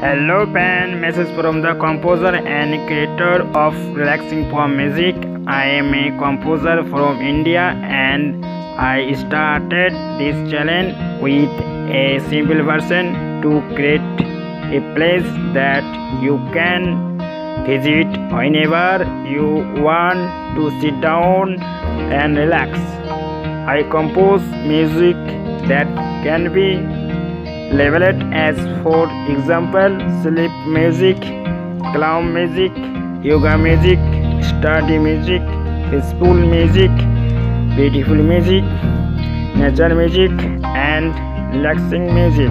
Hello pen message from the composer and creator of relaxing pop music. I am a composer from India and I started this challenge with a simple version to create a place that you can visit whenever you want to sit down and relax. I compose music that can be labeled as for example sleep music clown music yoga music study music peaceful music beautiful music nature music and relaxing music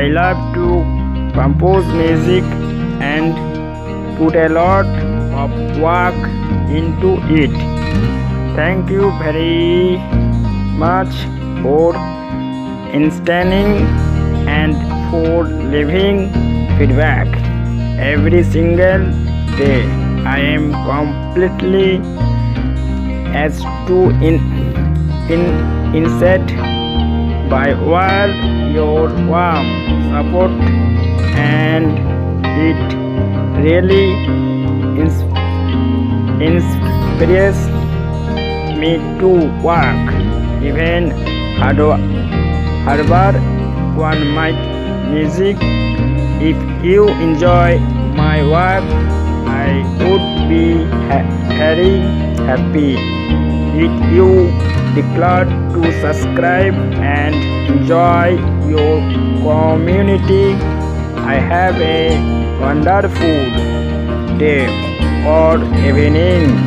i love to compose music and put a lot of work into it thank you very much for understanding and for leaving feedback every single day. I am completely as to in in inset by all your warm support and it really ins- inspires me to work even harder one my music. If you enjoy my work, I would be ha- very happy if you declare to subscribe and enjoy your community. I have a wonderful day or evening.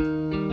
You